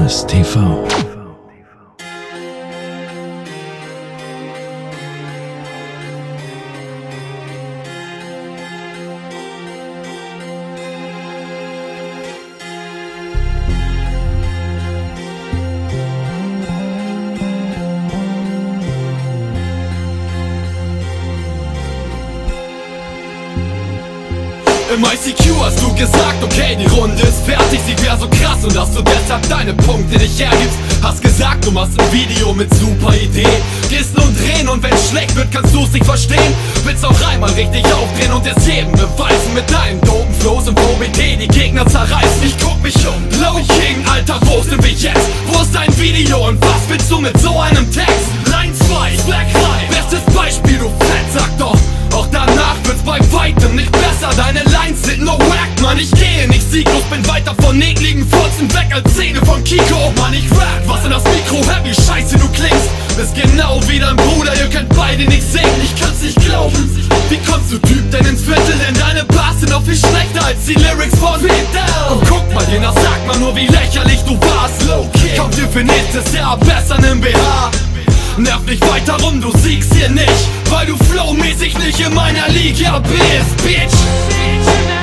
Business TV. Im ICQ hast du gesagt, okay, die Runde ist fertig, sie wär so krass und dass du deshalb deine Punkte nicht hergibst. Hast gesagt, du machst ein Video mit super Idee. Gehst nun drehen und wenn schlecht wird, kannst du's nicht verstehen. Willst auch einmal richtig aufdrehen und es jedem beweisen mit deinen dopen Flows und VBT die Gegner zerreißen. Ich guck mich um, Low King, Alter, wo sind wir jetzt? Wo ist dein Video und was willst du mit so einem Text? Line 2, Black von ekligen Furzen weg als Zähne von Kiko. Mann, ich rap, was in das Mikro? Hab, wie scheiße du klingst. Bist genau wie dein Bruder, ihr könnt beide nicht singen Ich kann's nicht glauben, wie kommst du Typ denn ins Viertel? Denn deine Bars sind noch viel schlechter als die Lyrics von Fidel. Und guck mal, je nach sagt man nur, wie lächerlich du warst Low Kommt dir für nächstes Jahr besser nen BH Nerv nicht weiter rum, du siegst hier nicht Weil du flowmäßig nicht in meiner Liga bist, Bitch